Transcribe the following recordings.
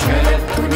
Schönen guten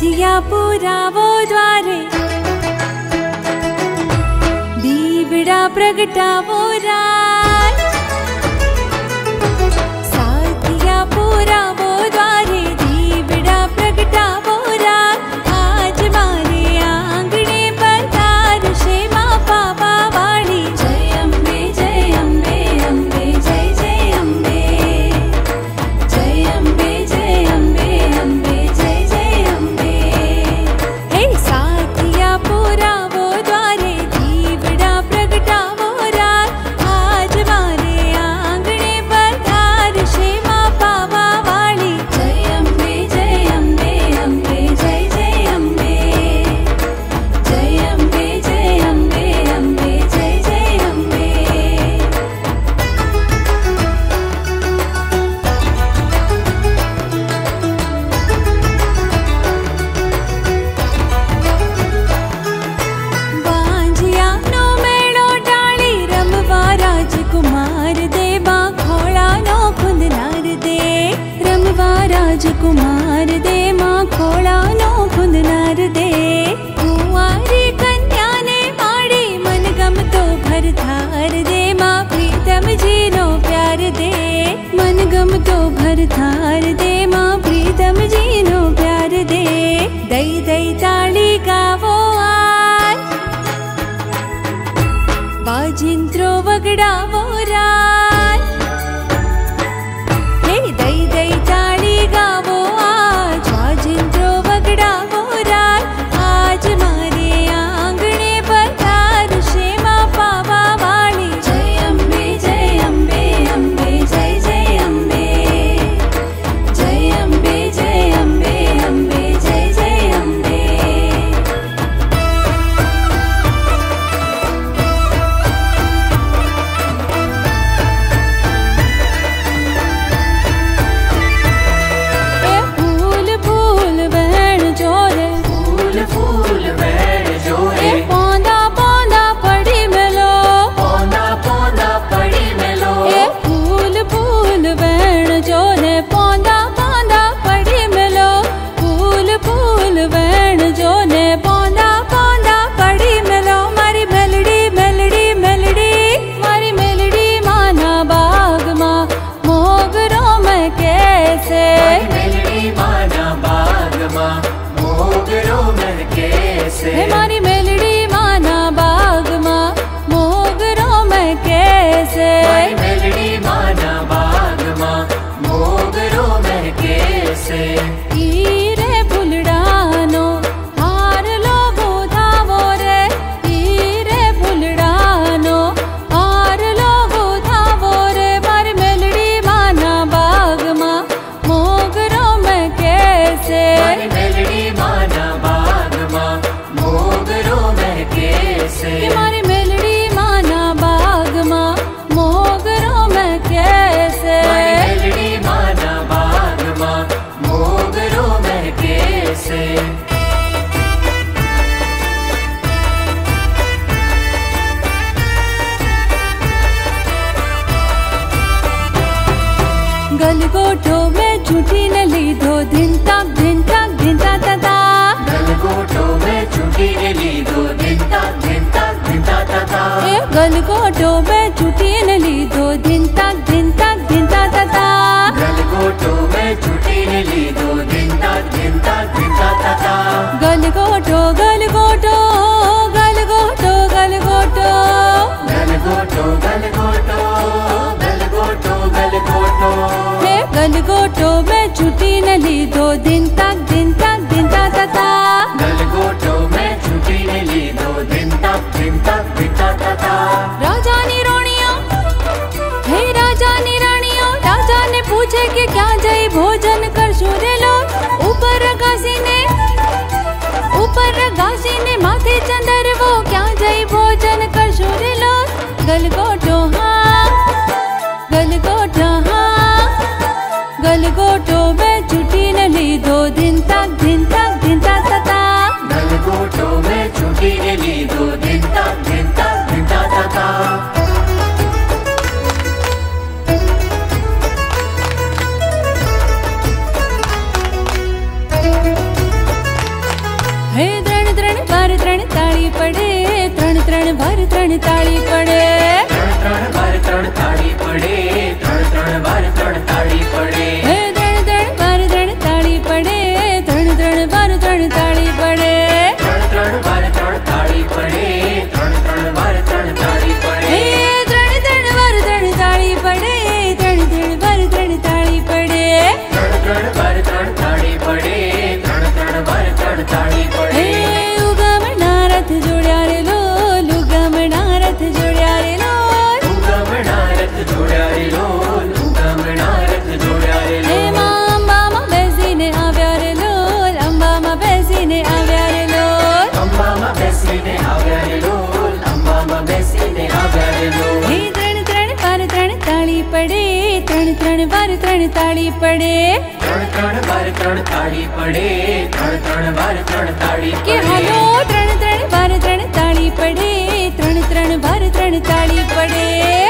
पूरा प्रगटा पूरा गल गो ताली पर તાળી પડે. ત્રણ ત્રણ ત્રણ તાળી પડે. ત્રણ ત્રણ વાર ત્રણ તાળી કે હાલો ત્રણ ત્રણ બાર ત્રણ તાળી પડે. ત્રણ ત્રણ બાર ત્રણ તાળી પડે.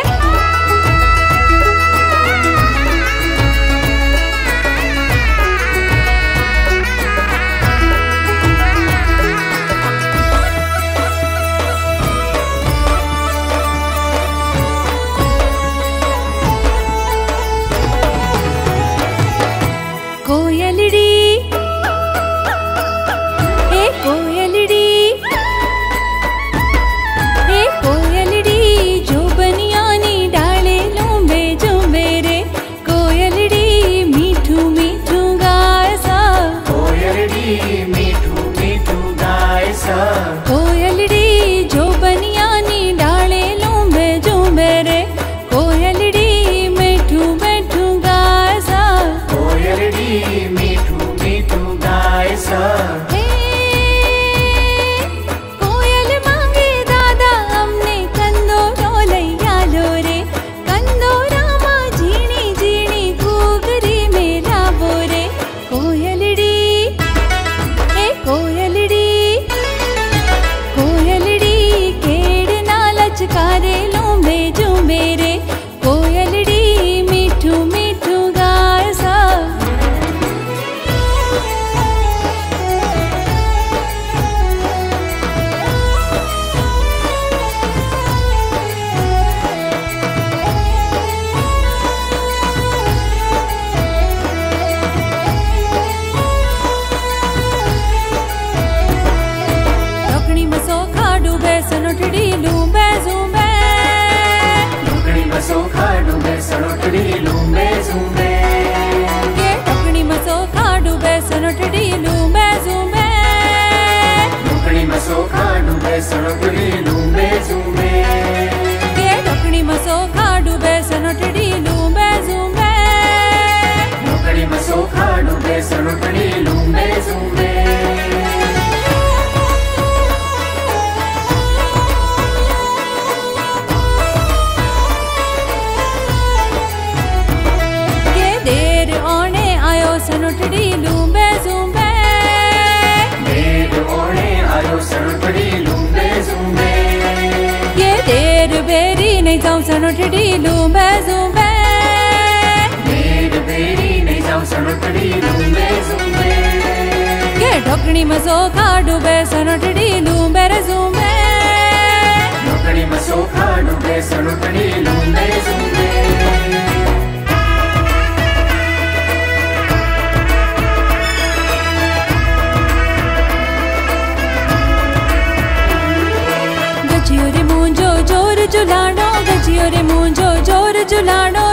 देर आने आयो देव ओणे आयो सनोटड़ी लूंबे झूमे के देर बेरी नहीं जाऊँ सनोटड़ी लूंबे झूमे ढोकणी मसो खाडू बे सनोटड़ी लूंबे रे झूमे ढोकड़ी मसो खाडू बे सनोटड़ी लूंबे झूमे गजियो रे मुंजो ज़ोर रे मुंजो ज़ोर जुलाणो